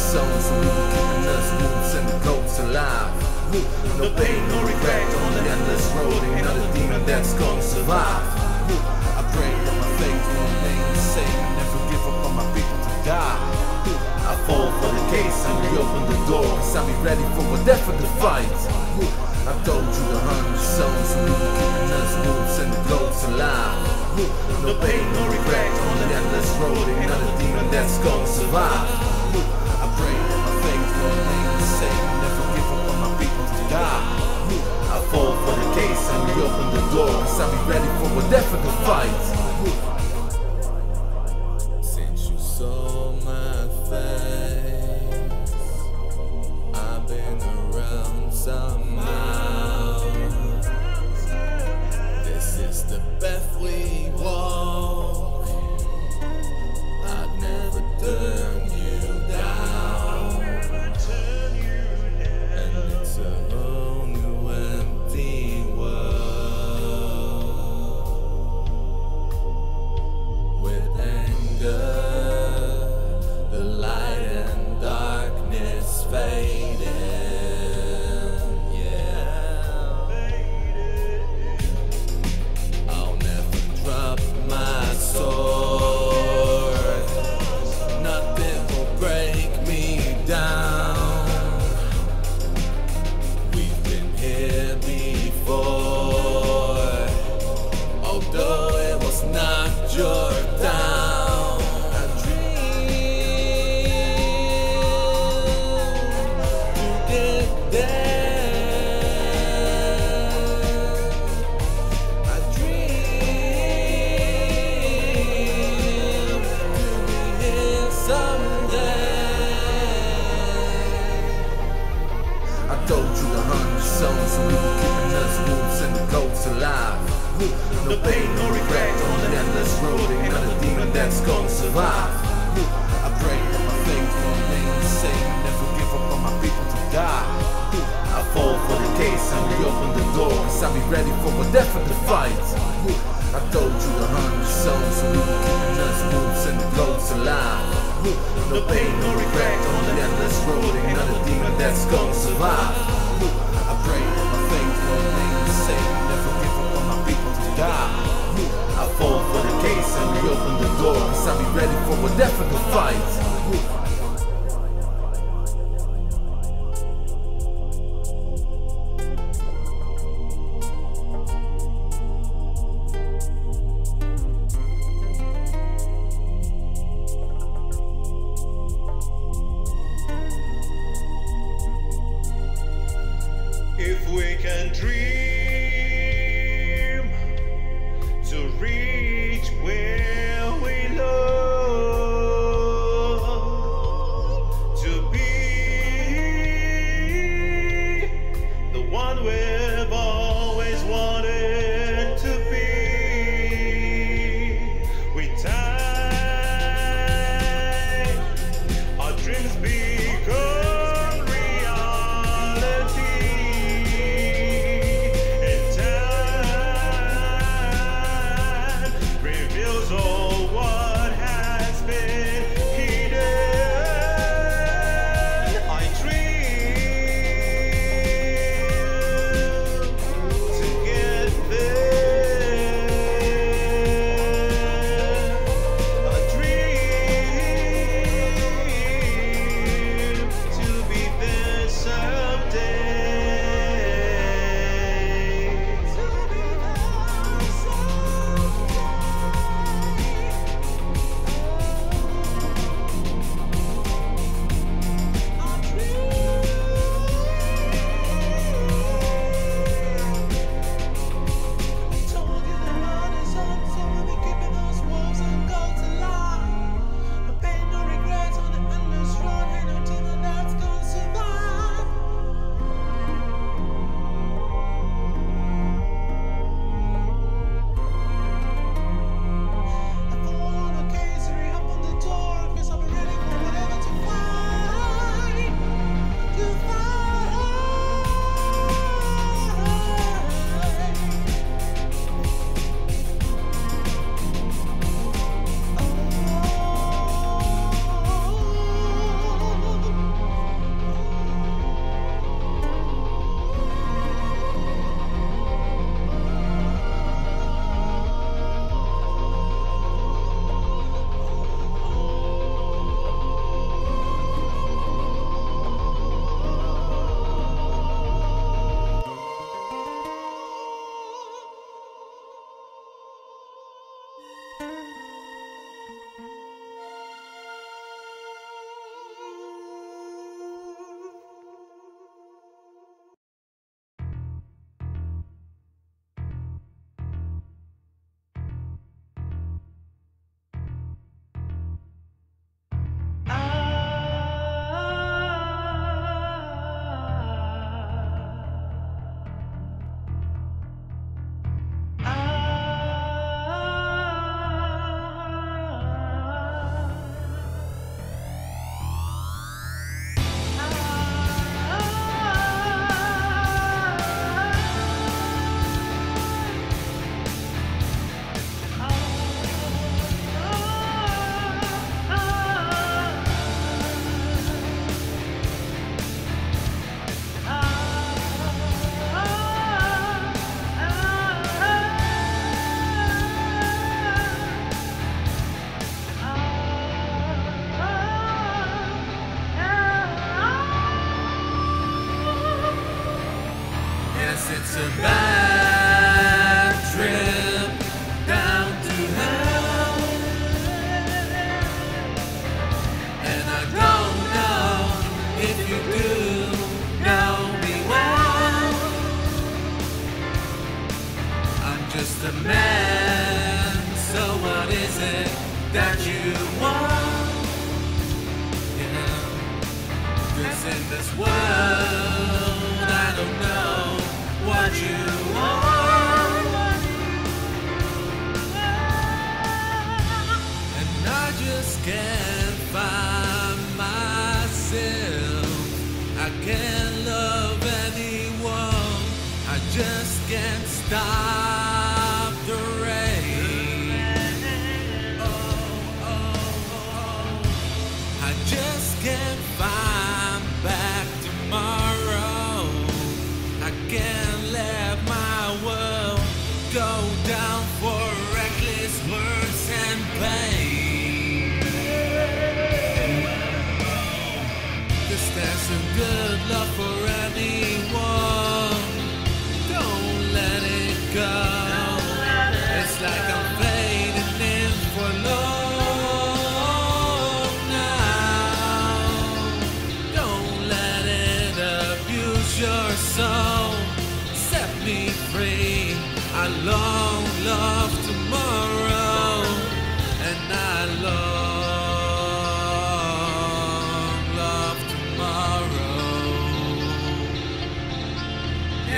so we were keeping us moves and the goats alive. No pain, no regret on the endless road. Ain't not a demon that's gonna survive. I pray that my faith will remain the same. Never give up on my people to die. I fall for the case and we open the door. Cause I'll be ready for whatever the fight. I told you the hundred songs, so we were keeping us moves and the goats alive. No pain, no regret on the endless road. Ain't not a demon that's gonna survive. Same. Never give up on my people to die. I fall for the case and we open the door. Cause I'll be ready for whatever the fight.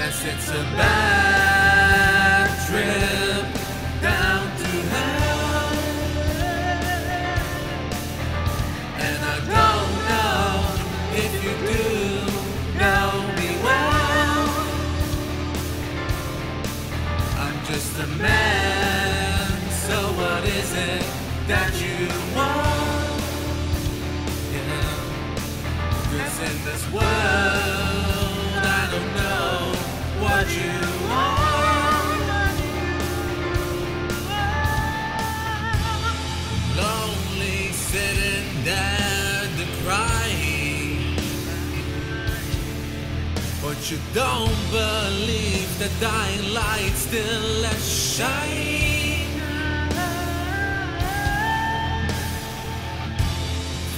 Yes, it's a bad trip down to hell. And I don't know if you do know me well. I'm just a man, so what is it that you want? Yeah. Cause in this world, you don't believe the dying light still let shine.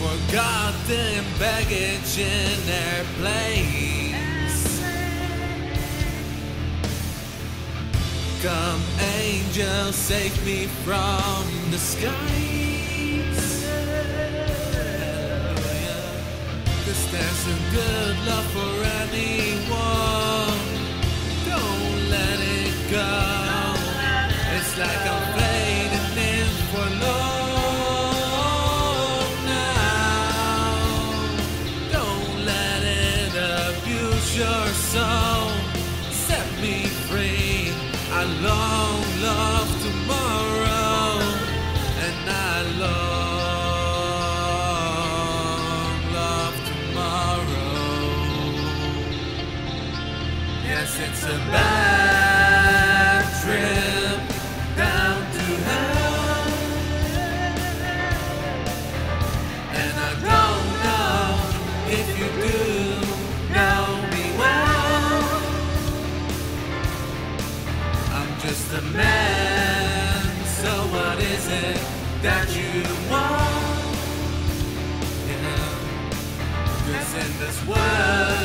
Forgotten baggage in airplanes. Come, angel, save me from the skies. A good love for anyone. Don't let it go. It's a bad trip down to hell, and I don't know if you do know me well. I'm just a man, so what is it that you want? Yeah. Cause in this world,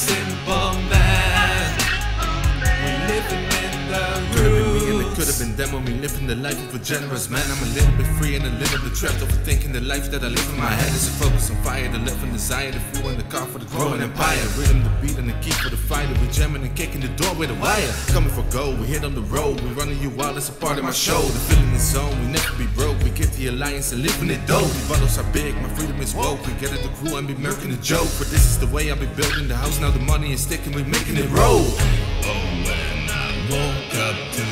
Kassenbon the life of a generous man. I'm a little bit free and a little bit trapped, overthinking the life that I live in my head. Is a focus on fire, the love and desire, the fuel and the car for the growing empire. Rhythm, the beat, and the key for the fighter. We jamming and kicking the door with a wire. Coming for gold, we hit on the road. We running you wild, it's a part of my show. The feeling is on, we never be broke. We get the alliance and living it dope. The bottles are big, my freedom is woke. We get it the crew and be murking the joke. But this is the way I be building the house. Now the money is sticking, we making it roll. Oh, when I woke up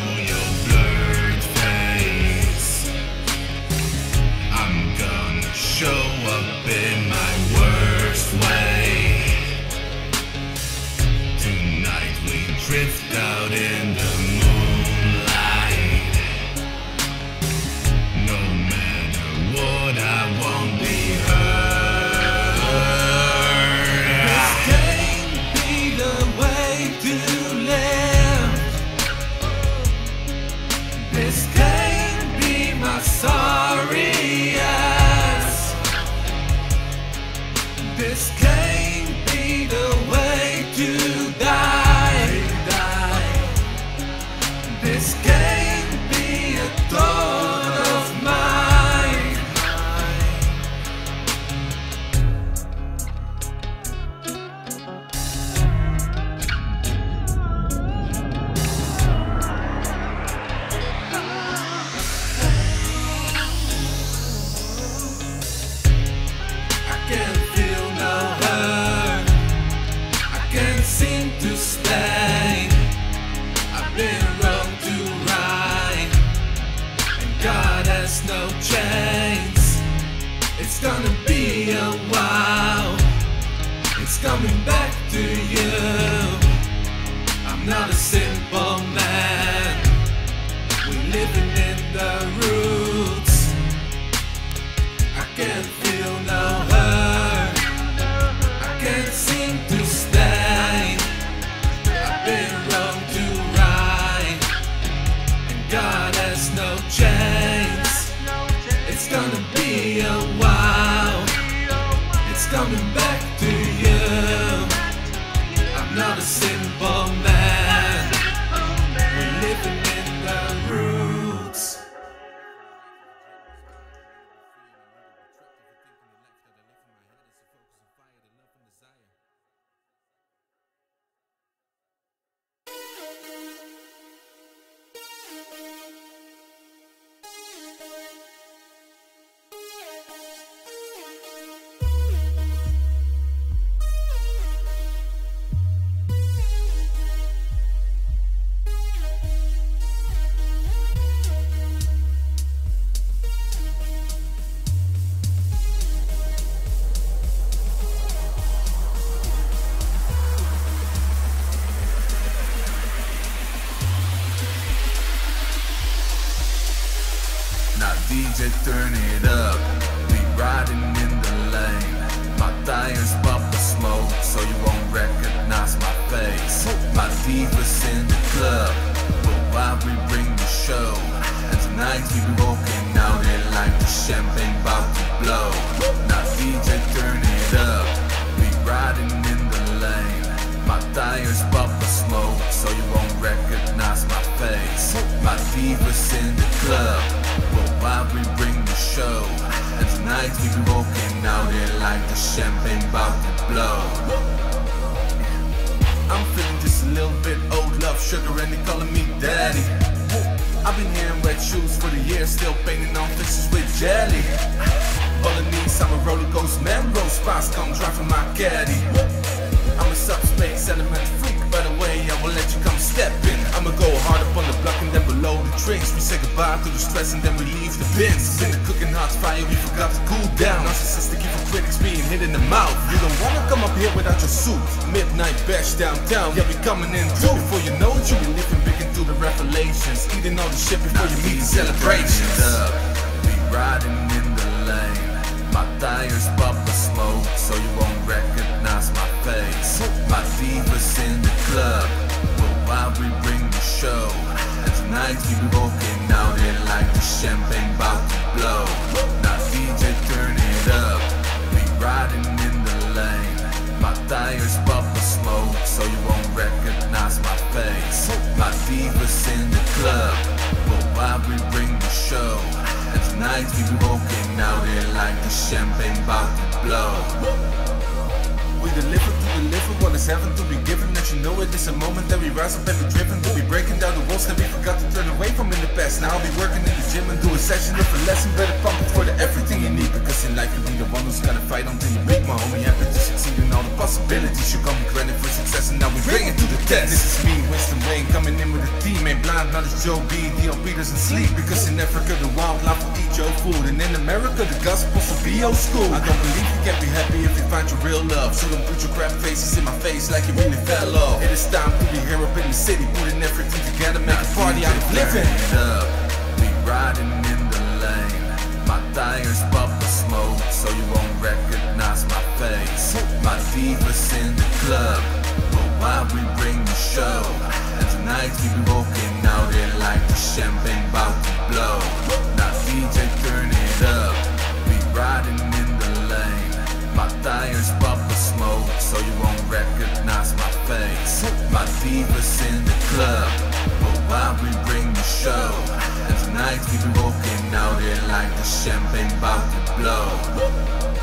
Trips. DJ turn it up, we riding in the lane. My tires pop the smoke, so you won't recognize my face. My divas in the club, but while we bring the show, and tonight we be walking out there like the champagne about to blow. Now DJ turn it up, we riding in the lane. My tires pop the smoke, so you won't recognize my face. My divas in the club, but while we bring the show, and tonight we walking out there like the champagne about to blow. I'm feeling just a little bit old love sugar and they calling me daddy. I've been hearing wet shoes for the years, still painting on fixtures with jelly. All I need is I'm a roller coaster man, road spots come driving my caddy. I'm a subspace element freak, by the way, I will let you come step in. I'ma go hard up on the block We say goodbye to the stress and then we leave the bins. In the cooking hot fire, we forgot to cool down. Narcissistic evil critics being hit in the mouth. You don't wanna come up here without your suit. Midnight bash downtown, yeah, we coming in too. Before you know it, you be living into the revelations. Eating all the shit before you meet the celebrations. Up, we riding in the lane. My tires pop the smoke, so you won't recognize my face. My divas in the club, but while we bring the show, we be walking out there like the champagne about to blow. Now DJ turn it up, we riding in the lane. My tires pop the smoke, so you won't recognize my face. My divas in the club, but while we bring the show, and tonight we be walking out there like the champagne about to blow. We deliver to deliver what is heaven to be given. That you know it is a moment that we rise up and be driven. To be breaking down the walls that we forgot to turn away from in the past. Now I'll be working in the gym and do a session of a lesson. Better pump it for the everything you need. Because in life you be the one who's gonna fight until you make my homie happy to succeed in all the possibilities. You come be granted for success and now we bring it to the test. This is me, Winston Wayne, coming in with a team. Ain't blind, not as Joe B. DLP doesn't sleep. Because in Africa the wildlife your food. And in America the gospel will be old school. I don't believe you can't be happy if you find your real love. So don't put your crap faces in my face like you really fell off. It is time to be here up in the city, putting everything together, make a party out of living. Up, we riding in the lane. My tires pop the smoke, so you won't recognize my face. My divas in the club, but while we bring the show, and tonight we be walking out there like the champagne about to blow. Now DJ turn it up, we riding in the lane. My tires pop the smoke, so you won't recognize my face. My divas in the club, but while we bring the show, and tonight we be walking out here like the champagne about to blow.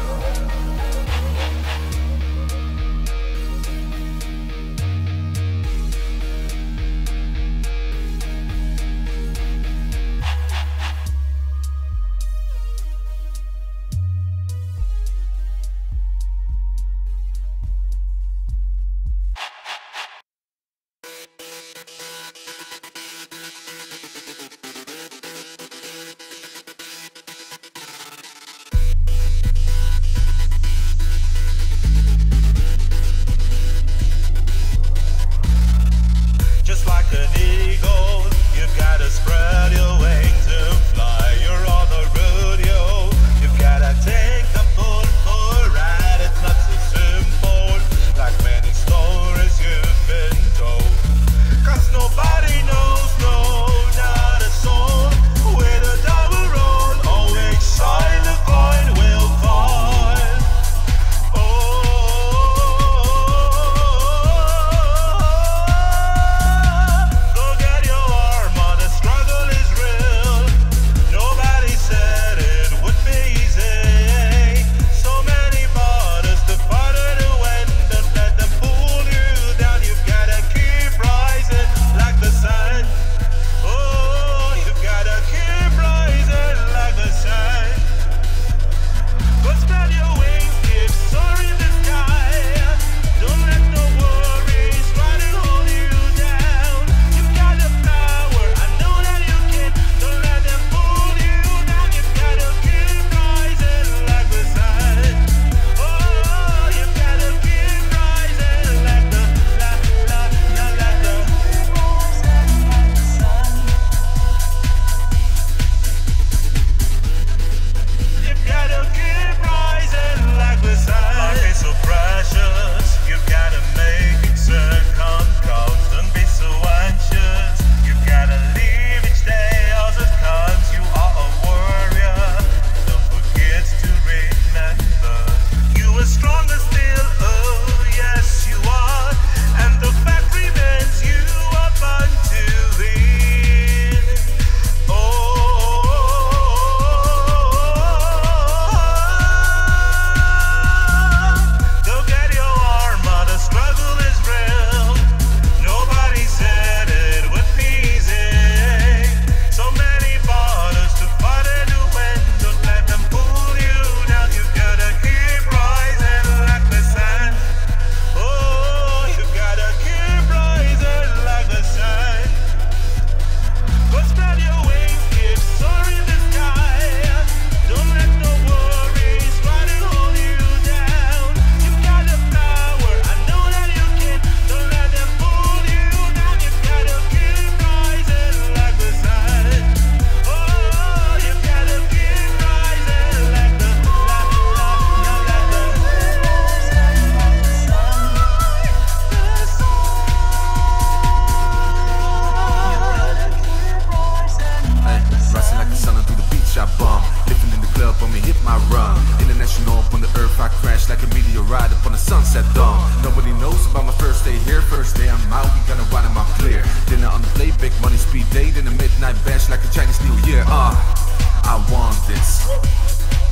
bash like a Chinese New Year. Ah, uh, I want this.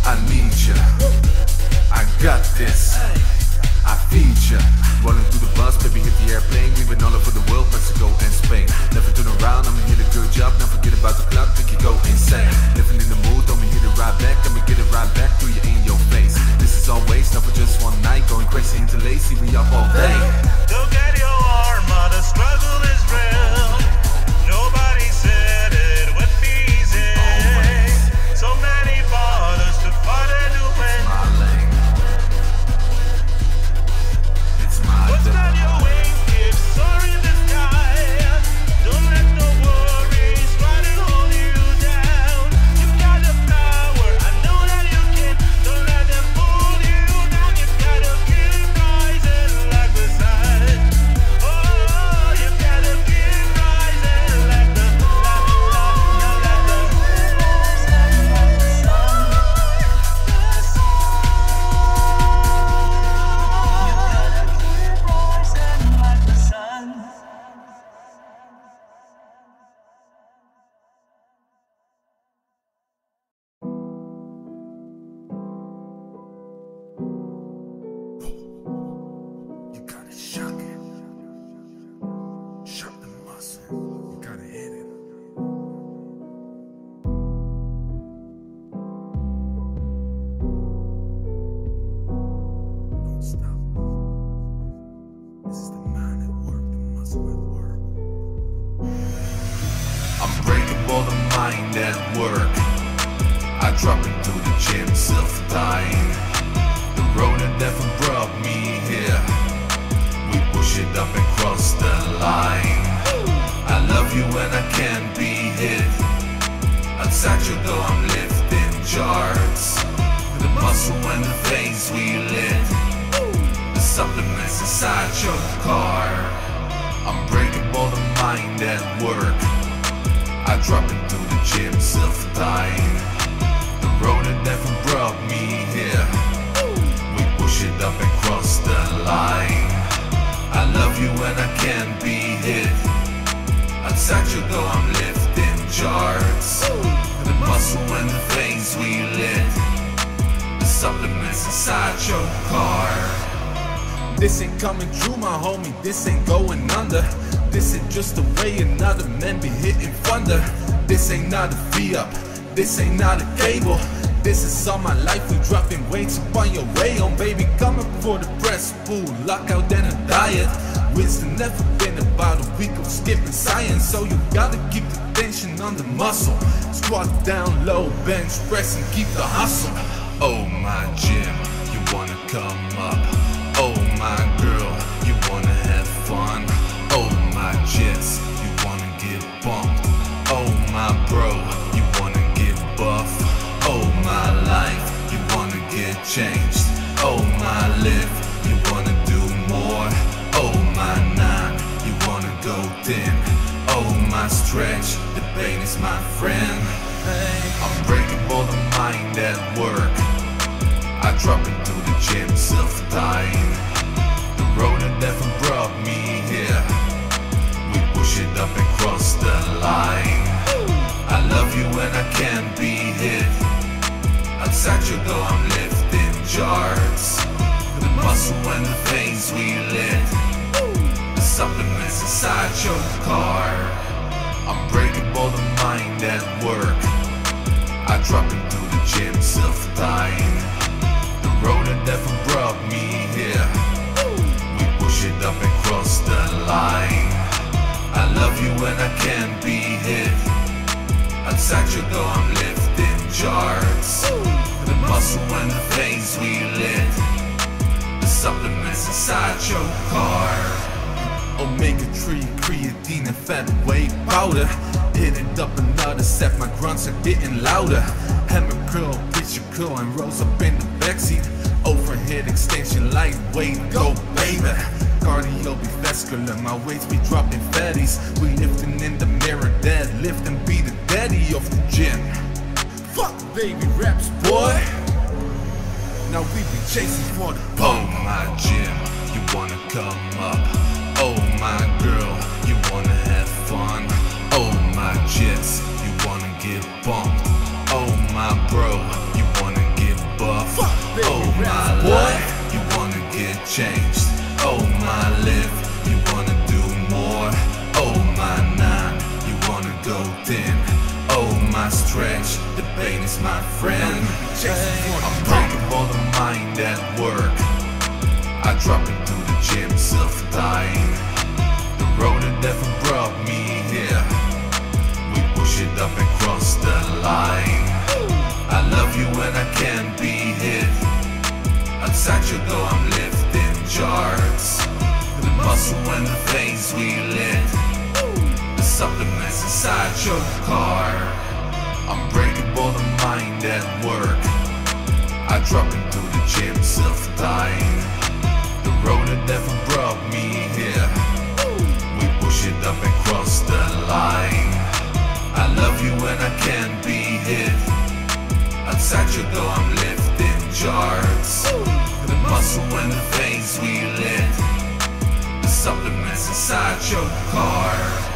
I need you. I got this. Mind at work. I drop into the gym, self-dying. The road of death brought me here. We push it up and cross the line. I love you and I can't be hit. Outside your door, I'm lifting charts. The muscle and the veins we lit. The supplements inside your car. Unbreakable, the mind at work. I drop into the gym, self-dying. The road of death brought me here. We push it up and cross the line. I love you and I can't be hit. Outside your door, I'm lifting charts. The muscle and the veins we lit. The supplements inside your car. This ain't coming true, my homie. This ain't going under. This ain't just the way another man be hitting thunder. This ain't not a up. This ain't not a cable. This is all my life. We dropping weights up on your way on, baby. Coming for the press, fool. Lockout and a diet. Winston never been about a week of skipping science. So you gotta keep the tension on the muscle. Squat down low, bench press, and keep the hustle. Oh my gym, you wanna come changed. Oh my live, you wanna do more. Oh my nine, you wanna go thin. Oh my stretch, the pain is my friend. Unbreakable, the mind at work. I drop into the gym, self-dying. The road of death brought me here. We push it up and cross the line. I love you and I can't be hit. Outside your door, I'm lifting charts. The muscle and the veins we lit. The supplements inside your car. Unbreakable, the mind at work. I drop into the gym, self-dying. The road of death brought me here. We push it up and cross the line. I love you and I can't be hit. Outside your door, I'm lifting charts. Muscle and the veins we lit. The supplements inside your car. Omega 3, creatine and fat whey powder. Hit it up another set, my grunts are getting louder. Hammer curl, preacher curl, and rolls up in the backseat. Overhead extension, lightweight, go baby. Cardio be vascular, my weights be dropping fatties. We lifting in the mirror, deadlift and be the daddy of the gym. Fuck the baby raps, boy. Now we be chasing for the. Oh my gym, you wanna come up. Oh my girl, you wanna have fun. Oh my jets, you wanna get bumped. Oh my bro, you wanna get buff. Fuck, baby, oh my raps, life, boy. you wanna get changed. friend. all the mind at work. I drop it through the gym, self-dying. The road that never brought me here. We push it up and cross the line. I love you when I can't be hit. Outside your door, I'm lifting jars. The muscle and the veins we lit. The supplements inside your car. I'm that work. I dropping through the gym, self-dying. The road that never brought me here. We push it up and cross the line. I love you when I can't be hit. Outside your door, I'm lifting charts. The muscle and the veins we lit. The supplements inside your car.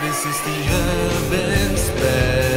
This is the urban space,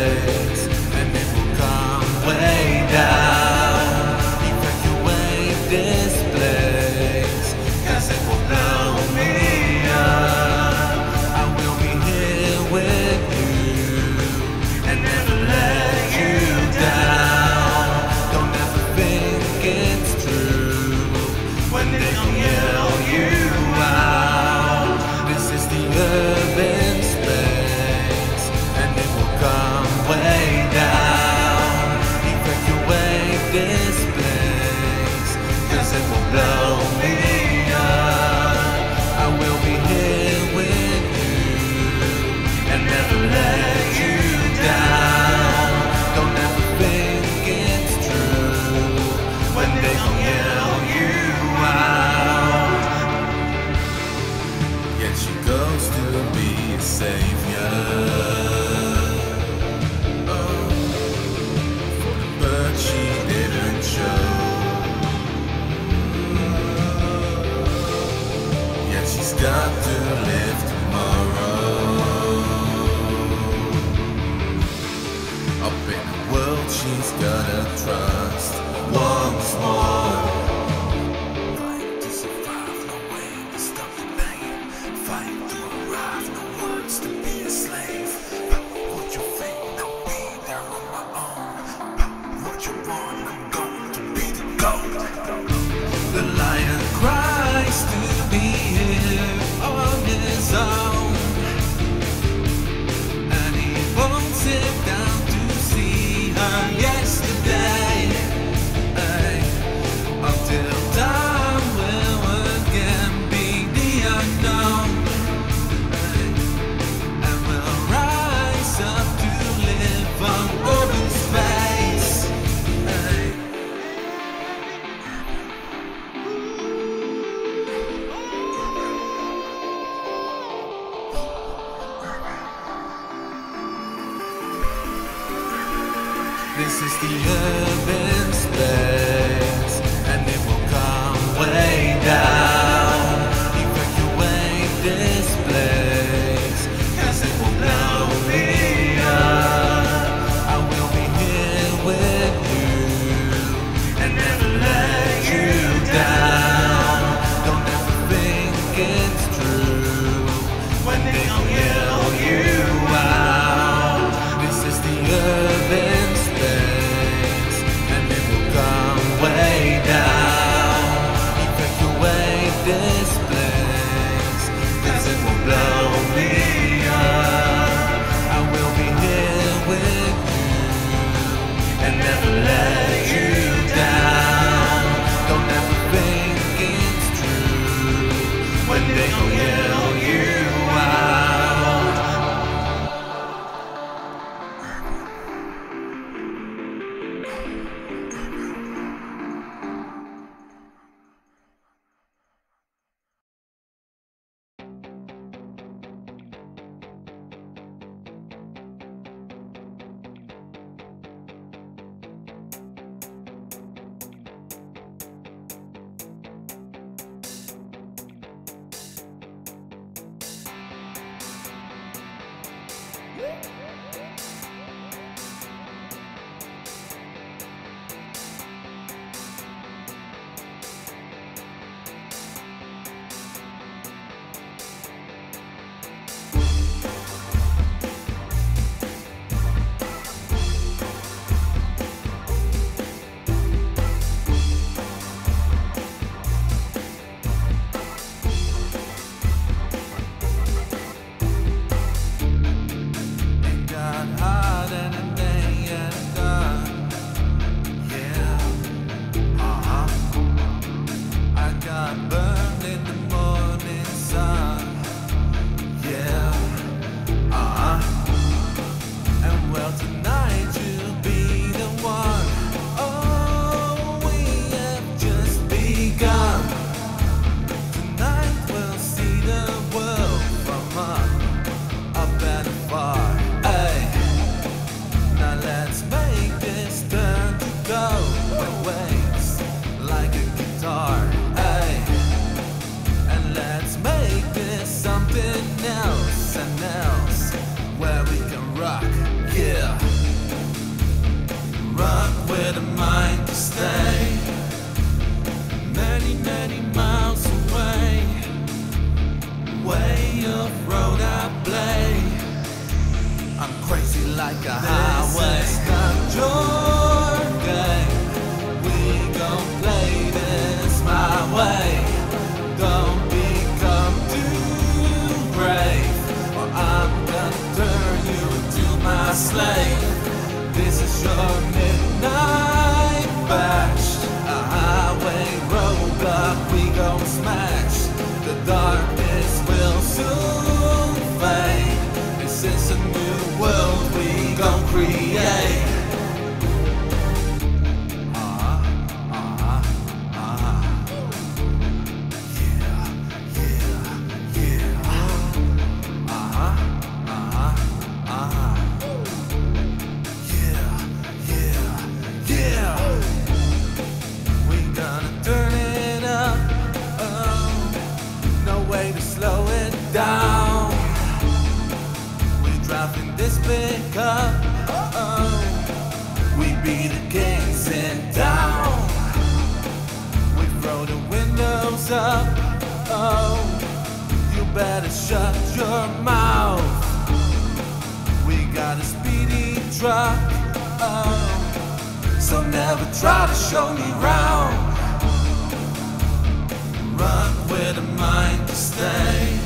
a mind to stay.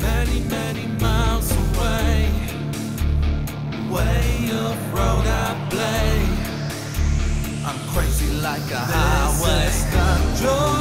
Many, many miles away. Way of road I play. I'm crazy like a this highway.